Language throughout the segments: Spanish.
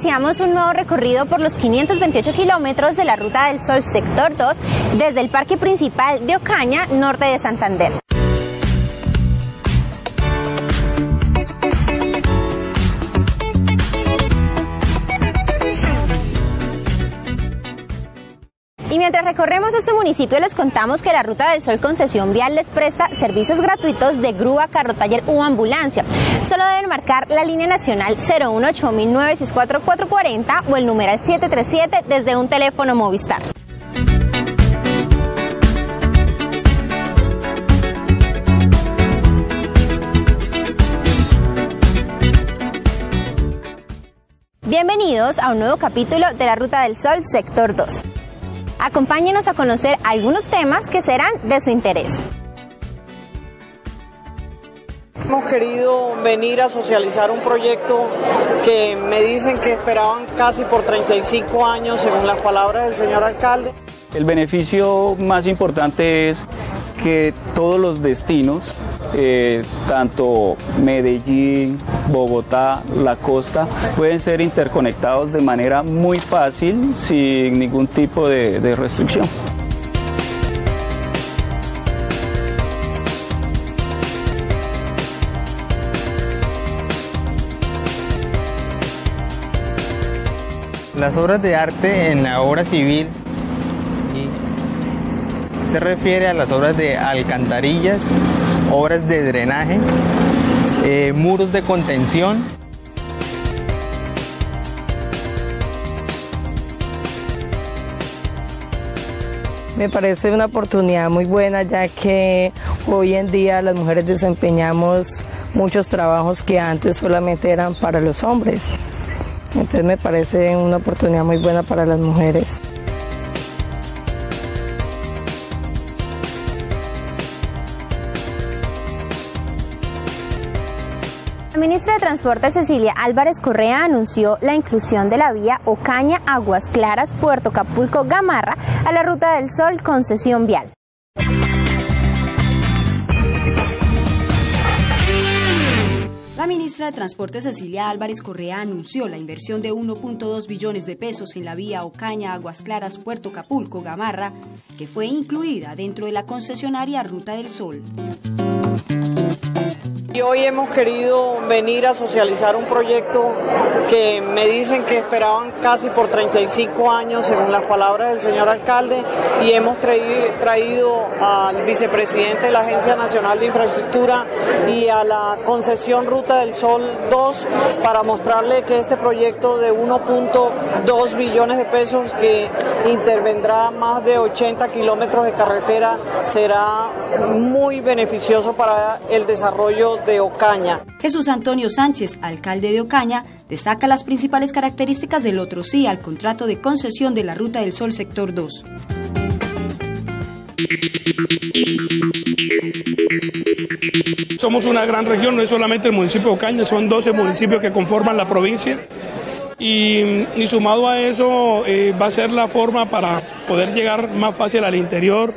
iniciamos un nuevo recorrido por los 528 kilómetros de la Ruta del Sol Sector 2 desde el Parque Principal de Ocaña, norte de Santander. Y mientras recorremos este municipio les contamos que la Ruta del Sol Concesión Vial les presta servicios gratuitos de grúa, carro taller u ambulancia. Solo deben marcar la línea nacional 018-964-440 o el numeral 737 desde un teléfono Movistar. Bienvenidos a un nuevo capítulo de la Ruta del Sol Sector 2. Acompáñenos a conocer algunos temas que serán de su interés. Hemos querido venir a socializar un proyecto que me dicen que esperaban casi por 35 años, según las palabras del señor alcalde. El beneficio más importante es que todos los destinos, eh, tanto Medellín, Bogotá, la costa, pueden ser interconectados de manera muy fácil sin ningún tipo de, de restricción. Las obras de arte en la obra civil se refiere a las obras de alcantarillas, obras de drenaje, eh, muros de contención. Me parece una oportunidad muy buena ya que hoy en día las mujeres desempeñamos muchos trabajos que antes solamente eran para los hombres. Entonces me parece una oportunidad muy buena para las mujeres. Ministra de Transporte Cecilia Álvarez Correa anunció la inclusión de la vía Ocaña Aguas Claras Puerto Capulco Gamarra a la Ruta del Sol concesión vial. La ministra de Transporte Cecilia Álvarez Correa anunció la inversión de 1.2 billones de pesos en la vía Ocaña Aguas Claras Puerto Capulco Gamarra, que fue incluida dentro de la concesionaria Ruta del Sol. Y hoy hemos querido venir a socializar un proyecto que me dicen que esperaban casi por 35 años, según las palabras del señor alcalde, y hemos traído, al vicepresidente de la Agencia Nacional de Infraestructura y a la concesión Ruta del Sol 2 para mostrarle que este proyecto de 1.2 billones de pesos que intervendrá más de 80 kilómetros de carretera será muy beneficioso para el desarrollo de Ocaña. Jesús Antonio Sánchez, alcalde de Ocaña, destaca las principales características del otro sí al contrato de concesión de la Ruta del Sol Sector 2. Somos una gran región, no es solamente el municipio de Ocaña, son 12 municipios que conforman la provincia. Y, y sumado a eso eh, va a ser la forma para poder llegar más fácil al interior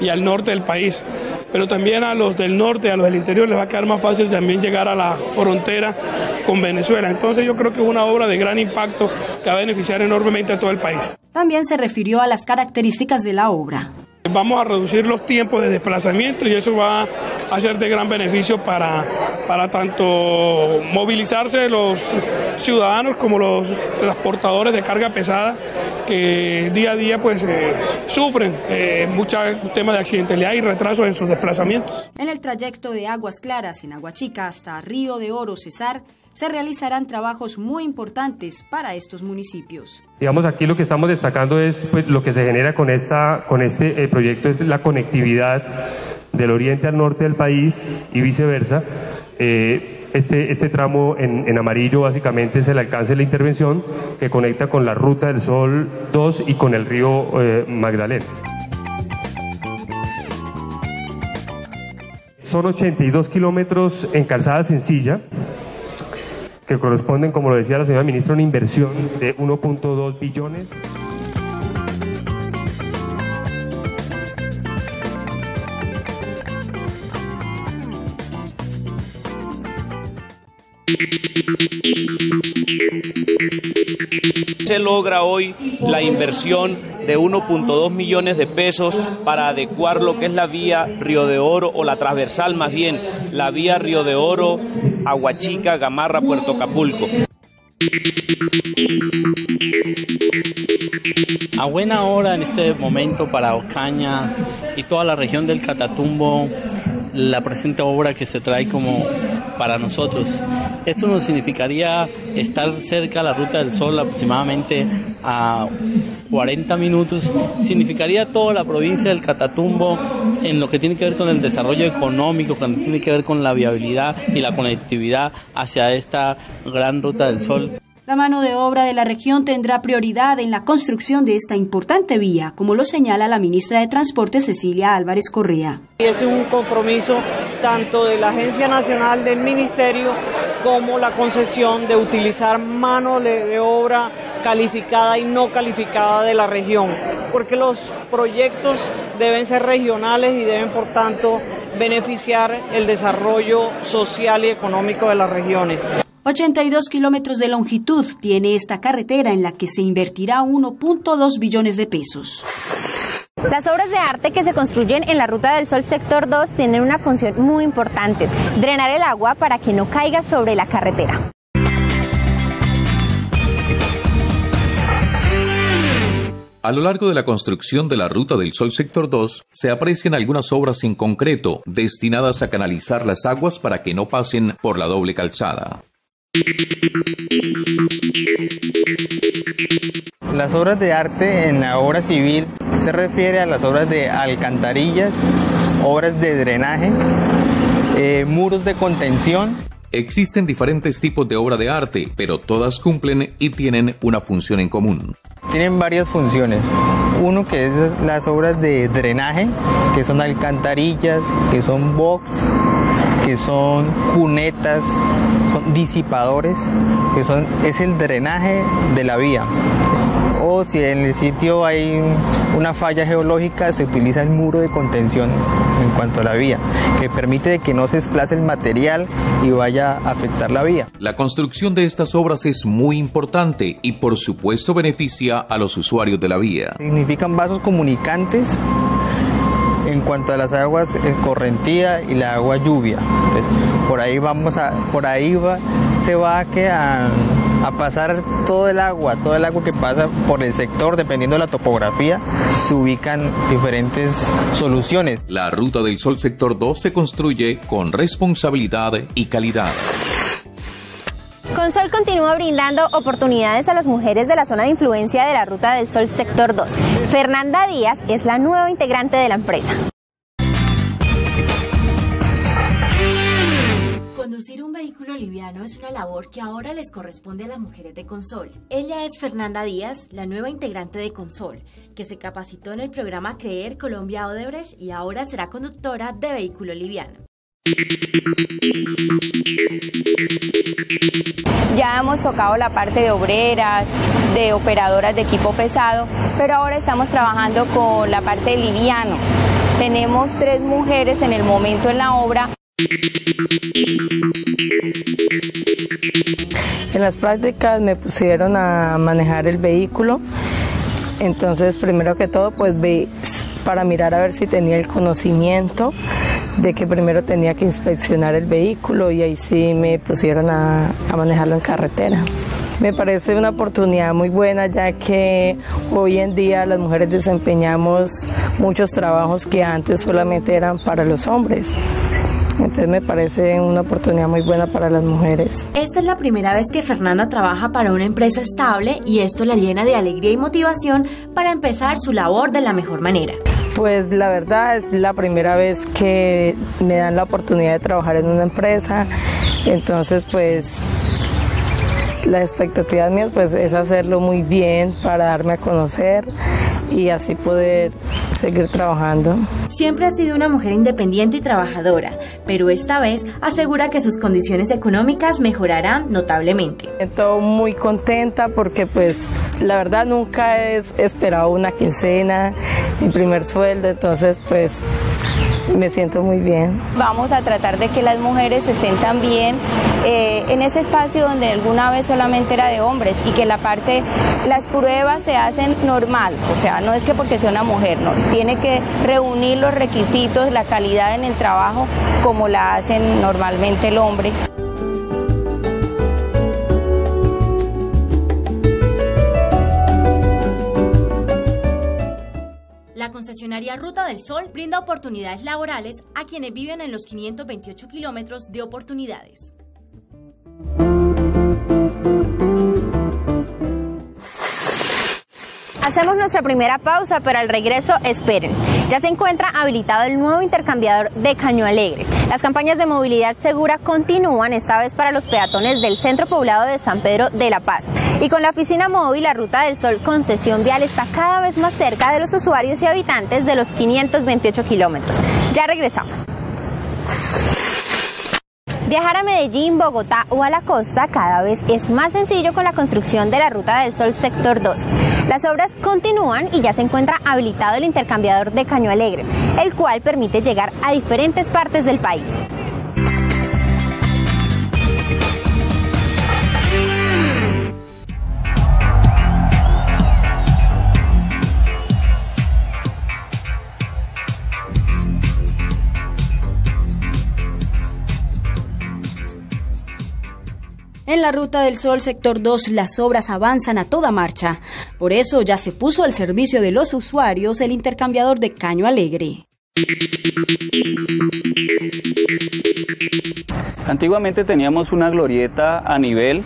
y al norte del país pero también a los del norte, a los del interior les va a quedar más fácil también llegar a la frontera con Venezuela. Entonces yo creo que es una obra de gran impacto que va a beneficiar enormemente a todo el país. También se refirió a las características de la obra. Vamos a reducir los tiempos de desplazamiento y eso va a ser de gran beneficio para, para tanto movilizarse los ciudadanos como los transportadores de carga pesada que día a día pues eh, sufren eh, muchos temas de accidentalidad y retrasos en sus desplazamientos. En el trayecto de Aguas Claras en Aguachica hasta Río de Oro Cesar se realizarán trabajos muy importantes para estos municipios. Digamos, aquí lo que estamos destacando es pues, lo que se genera con, esta, con este eh, proyecto, es la conectividad del oriente al norte del país y viceversa. Eh, este, este tramo en, amarillo básicamente es el alcance de la intervención que conecta con la Ruta del Sol 2 y con el río eh, Magdalena. Son 82 kilómetros en calzada sencilla, que corresponden, como lo decía la señora ministra, una inversión de 1.2 billones. Se logra hoy la inversión de 1.2 millones de pesos para adecuar lo que es la vía Río de Oro o la transversal más bien, la vía Río de Oro, Aguachica, Gamarra, Puerto Capulco. A buena hora en este momento para Ocaña y toda la región del Catatumbo, la presente obra que se trae como para nosotros. Esto nos significaría estar cerca de la Ruta del Sol aproximadamente a 40 minutos. Significaría toda la provincia del Catatumbo en lo que tiene que ver con el desarrollo económico, que tiene que ver con la viabilidad y la conectividad hacia esta gran Ruta del Sol. La mano de obra de la región tendrá prioridad en la construcción de esta importante vía, como lo señala la ministra de Transporte Cecilia Álvarez Correa. Es un compromiso tanto de la Agencia Nacional del Ministerio como la concesión de utilizar mano de obra calificada y no calificada de la región, porque los proyectos deben ser regionales y deben, por tanto, beneficiar el desarrollo social y económico de las regiones. 82 kilómetros de longitud tiene esta carretera en la que se invertirá 1.2 billones de pesos. Las obras de arte que se construyen en la Ruta del Sol Sector 2 tienen una función muy importante, drenar el agua para que no caiga sobre la carretera. A lo largo de la construcción de la Ruta del Sol Sector 2 se aprecian algunas obras en concreto destinadas a canalizar las aguas para que no pasen por la doble calzada. Las obras de arte en la obra civil se refiere a las obras de alcantarillas, obras de drenaje, eh, muros de contención. Existen diferentes tipos de obra de arte, pero todas cumplen y tienen una función en común. Tienen varias funciones. Uno que es las obras de drenaje, que son alcantarillas, que son box, que son cunetas, son disipadores, que son, es el drenaje de la vía. O si en el sitio hay una falla geológica, se utiliza el muro de contención en cuanto a la vía, que permite que no se desplace el material y vaya a afectar la vía. La construcción de estas obras es muy importante y por supuesto beneficia a los usuarios de la vía. Significan vasos comunicantes en cuanto a las aguas correntía y la agua lluvia. Por ahí vamos a, por ahí va, se va a, que a, pasar todo el agua, todo el agua que pasa por el sector, dependiendo de la topografía, se ubican diferentes soluciones. La Ruta del Sol Sector 2 se construye con responsabilidad y calidad. Consol continúa brindando oportunidades a las mujeres de la zona de influencia de la Ruta del Sol Sector 2. Fernanda Díaz es la nueva integrante de la empresa. Conducir un vehículo liviano es una labor que ahora les corresponde a las mujeres de Consol. Ella es Fernanda Díaz, la nueva integrante de Consol, que se capacitó en el programa Creer Colombia Odebrecht y ahora será conductora de vehículo liviano. Ya hemos tocado la parte de obreras, de operadoras de equipo pesado, pero ahora estamos trabajando con la parte de liviano. Tenemos tres mujeres en el momento en la obra. En las prácticas me pusieron a manejar el vehículo, entonces primero que todo pues para mirar a ver si tenía el conocimiento de que primero tenía que inspeccionar el vehículo y ahí sí me pusieron a, a manejarlo en carretera. Me parece una oportunidad muy buena ya que hoy en día las mujeres desempeñamos muchos trabajos que antes solamente eran para los hombres. Entonces me parece una oportunidad muy buena para las mujeres. Esta es la primera vez que Fernanda trabaja para una empresa estable y esto la llena de alegría y motivación para empezar su labor de la mejor manera. Pues la verdad es la primera vez que me dan la oportunidad de trabajar en una empresa, entonces pues la expectativa mía pues es hacerlo muy bien para darme a conocer y así poder seguir trabajando. Siempre ha sido una mujer independiente y trabajadora, pero esta vez asegura que sus condiciones económicas mejorarán notablemente. Estoy muy contenta porque pues la verdad nunca he esperado una quincena, mi primer sueldo, entonces pues me siento muy bien. Vamos a tratar de que las mujeres estén también eh, en ese espacio donde alguna vez solamente era de hombres y que la parte, las pruebas se hacen normal, o sea, no es que porque sea una mujer, no, tiene que reunir los requisitos, la calidad en el trabajo como la hacen normalmente el hombre. Concesionaria Ruta del Sol brinda oportunidades laborales a quienes viven en los 528 kilómetros de oportunidades. Hacemos nuestra primera pausa, pero al regreso esperen. Ya se encuentra habilitado el nuevo intercambiador de Caño Alegre. Las campañas de movilidad segura continúan, esta vez para los peatones del centro poblado de San Pedro de la Paz. Y con la oficina móvil, la Ruta del Sol Concesión Vial está cada vez más cerca de los usuarios y habitantes de los 528 kilómetros. Ya regresamos. Viajar a Medellín, Bogotá o a la costa cada vez es más sencillo con la construcción de la Ruta del Sol Sector 2. Las obras continúan y ya se encuentra habilitado el intercambiador de Caño Alegre, el cual permite llegar a diferentes partes del país. La Ruta del Sol Sector 2 las obras avanzan a toda marcha. Por eso ya se puso al servicio de los usuarios el intercambiador de Caño Alegre. Antiguamente teníamos una glorieta a nivel,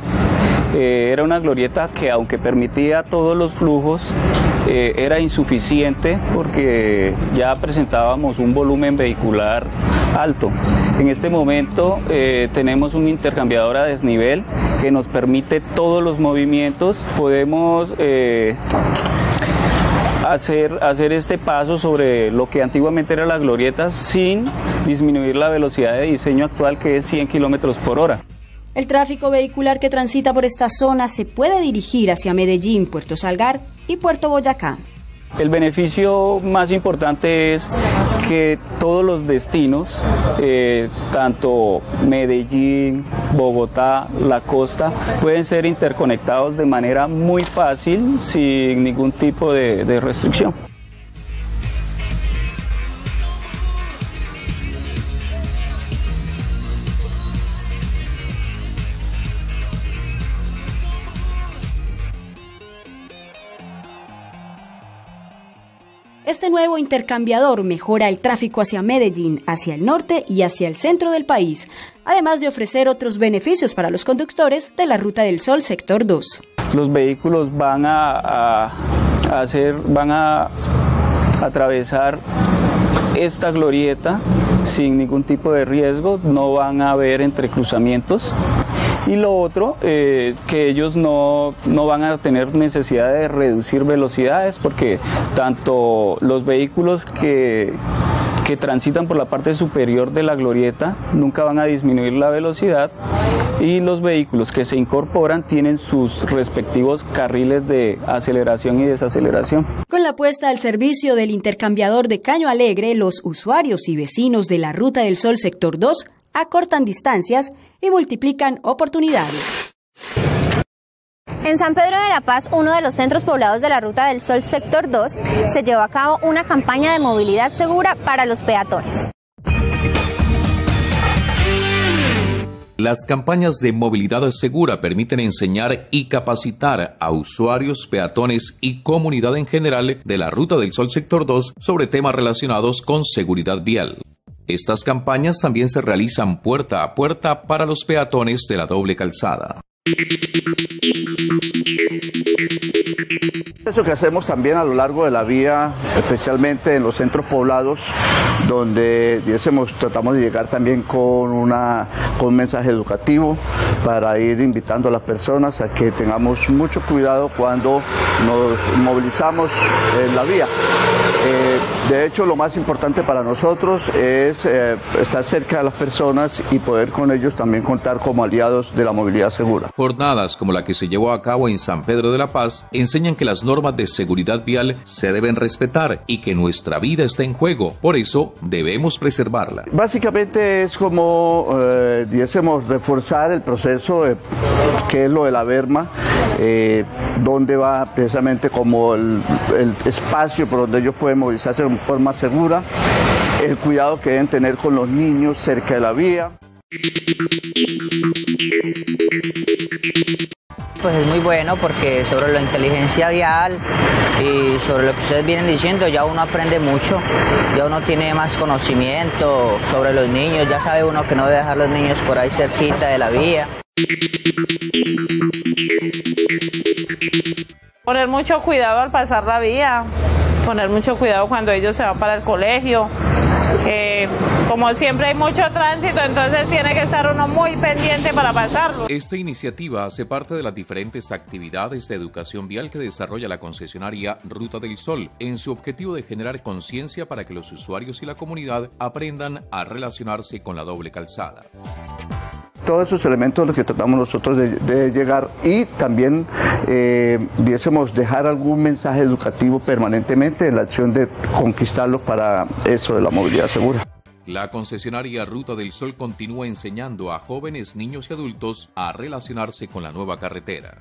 eh, era una glorieta que aunque permitía todos los flujos, eh, era insuficiente porque ya presentábamos un volumen vehicular alto. En este momento eh, tenemos un intercambiador a desnivel que nos permite todos los movimientos, podemos hacer, hacer este paso sobre lo que antiguamente era la glorieta sin disminuir la velocidad de diseño actual que es 100 kilómetros por hora. El tráfico vehicular que transita por esta zona se puede dirigir hacia Medellín, Puerto Salgar y Puerto Boyacá. El beneficio más importante es que todos los destinos, eh, tanto Medellín, Bogotá, la costa, pueden ser interconectados de manera muy fácil sin ningún tipo de, de restricción. Este nuevo intercambiador mejora el tráfico hacia Medellín, hacia el norte y hacia el centro del país, además de ofrecer otros beneficios para los conductores de la Ruta del Sol Sector 2. Los vehículos van a, hacer, van a atravesar esta glorieta sin ningún tipo de riesgo, no van a haber entrecruzamientos. Y lo otro, eh, que ellos no, no van a tener necesidad de reducir velocidades porque tanto los vehículos que, que transitan por la parte superior de la glorieta nunca van a disminuir la velocidad y los vehículos que se incorporan tienen sus respectivos carriles de aceleración y desaceleración. Con la puesta al servicio del intercambiador de Caño Alegre, los usuarios y vecinos de la Ruta del Sol Sector 2 acortan distancias y multiplican oportunidades. En San Pedro de la Paz, uno de los centros poblados de la Ruta del Sol Sector 2, se llevó a cabo una campaña de movilidad segura para los peatones. Las campañas de movilidad segura permiten enseñar y capacitar a usuarios, peatones y comunidad en general de la Ruta del Sol Sector 2 sobre temas relacionados con seguridad vial. Estas campañas también se realizan puerta a puerta para los peatones de la doble calzada. Thank you. Eso que hacemos también a lo largo de la vía, especialmente en los centros poblados, donde tratamos de llegar también con, una, con un mensaje educativo para ir invitando a las personas a que tengamos mucho cuidado cuando nos movilizamos en la vía. Eh, de hecho, lo más importante para nosotros es eh, estar cerca de las personas y poder con ellos también contar como aliados de la movilidad segura. Jornadas como la que se llevó a cabo en San Pedro de la Paz enseñan que las normas normas de seguridad vial se deben respetar y que nuestra vida está en juego. Por eso debemos preservarla. Básicamente es como, eh, reforzar el proceso de, que es lo de la Berma, eh, donde va precisamente como el, el espacio por donde ellos pueden movilizarse de forma segura, el cuidado que deben tener con los niños cerca de la vía. Pues es muy bueno porque sobre la inteligencia vial y sobre lo que ustedes vienen diciendo ya uno aprende mucho, ya uno tiene más conocimiento sobre los niños, ya sabe uno que no debe dejar los niños por ahí cerquita de la vía. Poner mucho cuidado al pasar la vía, poner mucho cuidado cuando ellos se van para el colegio, como siempre hay mucho tránsito, entonces tiene que estar uno muy pendiente para pasarlo. Esta iniciativa hace parte de las diferentes actividades de educación vial que desarrolla la concesionaria Ruta del Sol, en su objetivo de generar conciencia para que los usuarios y la comunidad aprendan a relacionarse con la doble calzada todos esos elementos los que tratamos nosotros de, llegar y también eh, dejar algún mensaje educativo permanentemente en la acción de conquistarlos para eso de la movilidad segura. La concesionaria Ruta del Sol continúa enseñando a jóvenes, niños y adultos a relacionarse con la nueva carretera.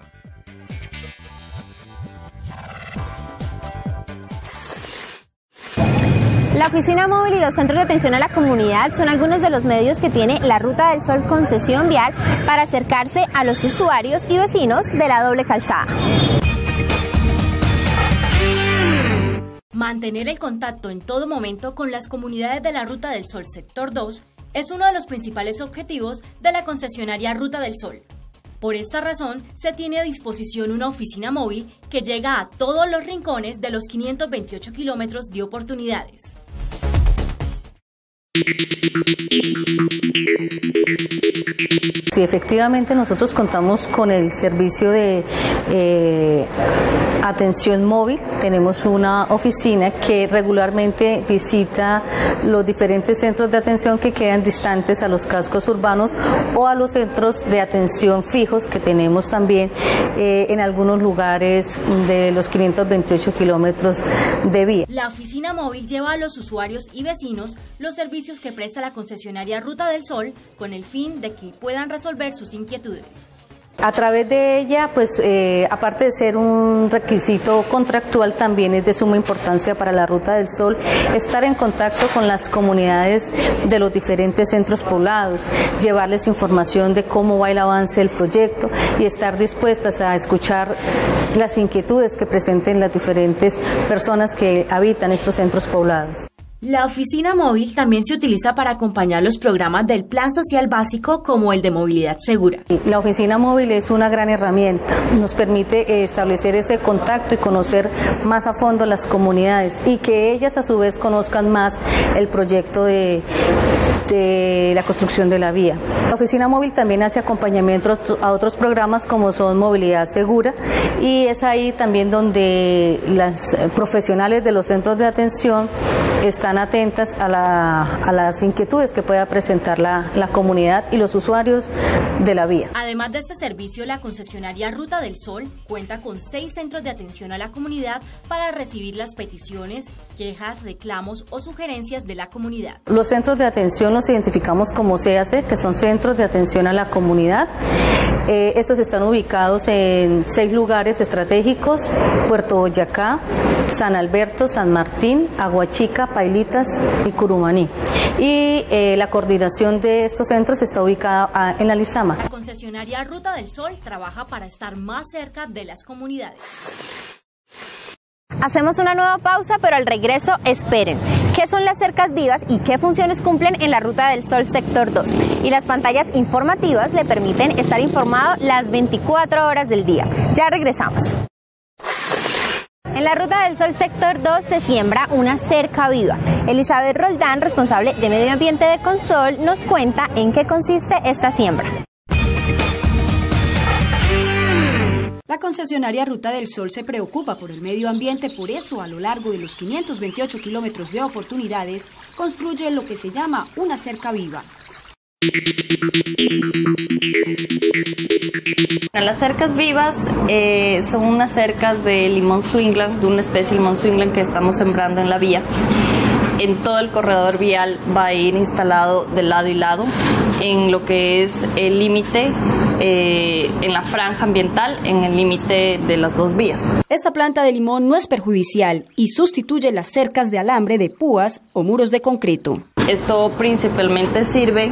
La oficina móvil y los centros de atención a la comunidad son algunos de los medios que tiene la Ruta del Sol Concesión Vial para acercarse a los usuarios y vecinos de la doble calzada. Mantener el contacto en todo momento con las comunidades de la Ruta del Sol Sector 2 es uno de los principales objetivos de la concesionaria Ruta del Sol. Por esta razón, se tiene a disposición una oficina móvil que llega a todos los rincones de los 528 kilómetros de oportunidades. Sí, efectivamente nosotros contamos con el servicio de eh, atención móvil. Tenemos una oficina que regularmente visita los diferentes centros de atención que quedan distantes a los cascos urbanos o a los centros de atención fijos que tenemos también eh, en algunos lugares de los 528 kilómetros de vía. La oficina móvil lleva a los usuarios y vecinos los servicios que presta la concesionaria Ruta del Sol con el fin de que puedan resolver sus inquietudes. A través de ella, pues eh, aparte de ser un requisito contractual, también es de suma importancia para la Ruta del Sol estar en contacto con las comunidades de los diferentes centros poblados, llevarles información de cómo va el avance del proyecto y estar dispuestas a escuchar las inquietudes que presenten las diferentes personas que habitan estos centros poblados. La oficina móvil también se utiliza para acompañar los programas del Plan Social Básico como el de Movilidad Segura. La oficina móvil es una gran herramienta, nos permite eh, establecer ese contacto y conocer más a fondo las comunidades y que ellas a su vez conozcan más el proyecto de, de la construcción de la vía. La oficina móvil también hace acompañamiento a otros programas como son Movilidad Segura y es ahí también donde las profesionales de los centros de atención están atentas a, las inquietudes que pueda presentar la, la comunidad y los usuarios de la vía. Además de este servicio, la concesionaria Ruta del Sol cuenta con seis centros de atención a la comunidad para recibir las peticiones, quejas, reclamos o sugerencias de la comunidad. Los centros de atención los identificamos como CAC, que son centros de atención a la comunidad. Eh, estos están ubicados en seis lugares estratégicos, Puerto Boyacá, San Alberto, San Martín, Aguachica, Pailitas y Curumaní. Y eh, la coordinación de estos centros está ubicada ah, en la Lizama. La concesionaria Ruta del Sol trabaja para estar más cerca de las comunidades. Hacemos una nueva pausa, pero al regreso esperen. ¿Qué son las cercas vivas y qué funciones cumplen en la Ruta del Sol Sector 2? Y las pantallas informativas le permiten estar informado las 24 horas del día. Ya regresamos. En la Ruta del Sol Sector 2 se siembra una cerca viva. Elizabeth Roldán, responsable de Medio Ambiente de Consol, nos cuenta en qué consiste esta siembra. La concesionaria Ruta del Sol se preocupa por el medio ambiente, por eso a lo largo de los 528 kilómetros de oportunidades construye lo que se llama una cerca viva. Las cercas vivas eh, son unas cercas de limón Swingland, de una especie de limón Swingland que estamos sembrando en la vía. En todo el corredor vial va a ir instalado de lado y lado en lo que es el límite, eh, en la franja ambiental, en el límite de las dos vías. Esta planta de limón no es perjudicial y sustituye las cercas de alambre de púas o muros de concreto. Esto principalmente sirve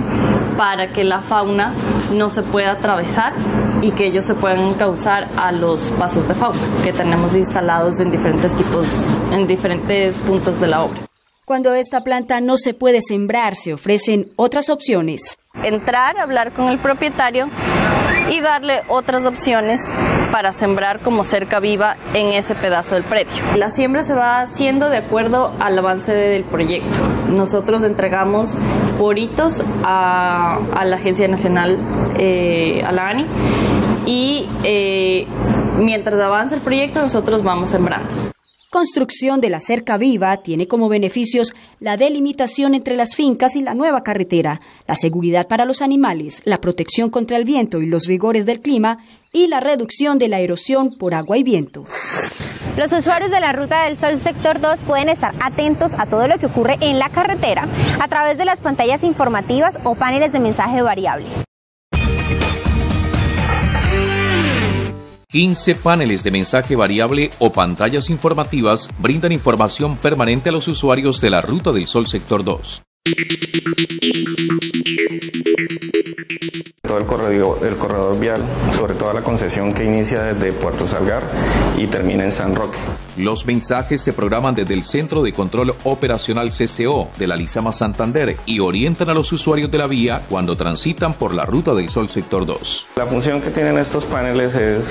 para que la fauna no se pueda atravesar y que ellos se puedan causar a los pasos de fauna que tenemos instalados en diferentes tipos, en diferentes puntos de la obra. Cuando esta planta no se puede sembrar, se ofrecen otras opciones. Entrar, hablar con el propietario y darle otras opciones para sembrar como cerca viva en ese pedazo del predio. La siembra se va haciendo de acuerdo al avance del proyecto. Nosotros entregamos por hitos a, la Agencia Nacional, eh, a la ANI, y eh, mientras avanza el proyecto nosotros vamos sembrando construcción de la cerca viva tiene como beneficios la delimitación entre las fincas y la nueva carretera, la seguridad para los animales, la protección contra el viento y los rigores del clima y la reducción de la erosión por agua y viento. Los usuarios de la Ruta del Sol Sector 2 pueden estar atentos a todo lo que ocurre en la carretera a través de las pantallas informativas o paneles de mensaje variable. 15 paneles de mensaje variable o pantallas informativas brindan información permanente a los usuarios de la Ruta del Sol Sector 2. Todo el corredor, el corredor vial, sobre toda la concesión que inicia desde Puerto Salgar y termina en San Roque. Los mensajes se programan desde el Centro de Control Operacional CCO de la Lizama Santander y orientan a los usuarios de la vía cuando transitan por la Ruta del Sol Sector 2. La función que tienen estos paneles es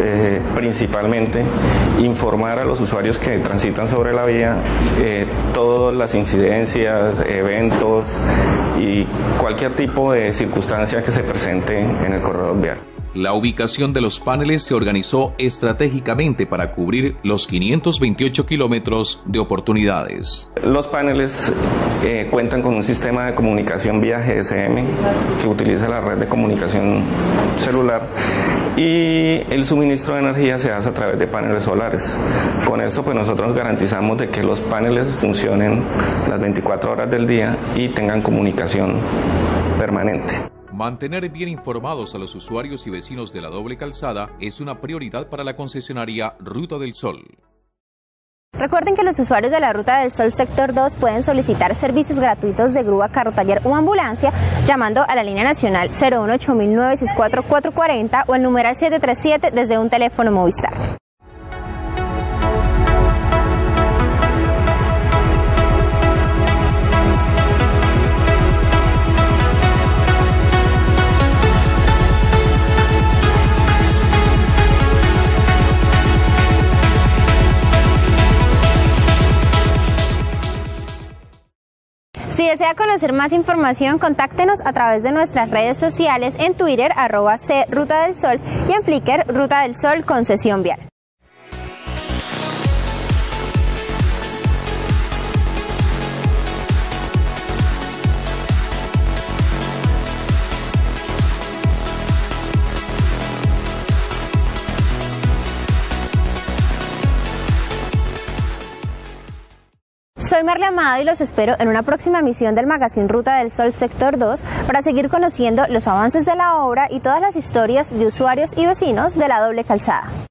eh, principalmente informar a los usuarios que transitan sobre la vía eh, todas las incidencias, eventos y cualquier tipo de circunstancia que se presente en el corredor vial. La ubicación de los paneles se organizó estratégicamente para cubrir los 528 kilómetros de oportunidades. Los paneles eh, cuentan con un sistema de comunicación vía GSM que utiliza la red de comunicación celular y el suministro de energía se hace a través de paneles solares. Con esto pues nosotros garantizamos de que los paneles funcionen las 24 horas del día y tengan comunicación permanente. Mantener bien informados a los usuarios y vecinos de la doble calzada es una prioridad para la concesionaria Ruta del Sol. Recuerden que los usuarios de la Ruta del Sol Sector 2 pueden solicitar servicios gratuitos de grúa, carro taller o ambulancia llamando a la línea nacional 018-964-440 o el numeral 737 desde un teléfono Movistar. Si desea conocer más información, contáctenos a través de nuestras redes sociales en Twitter, arroba C Ruta del Sol y en Flickr, Ruta del Sol Concesión Vial. Soy Marle Amado y los espero en una próxima misión del Magazine Ruta del Sol Sector 2 para seguir conociendo los avances de la obra y todas las historias de usuarios y vecinos de la doble calzada.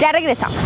Ya regresamos.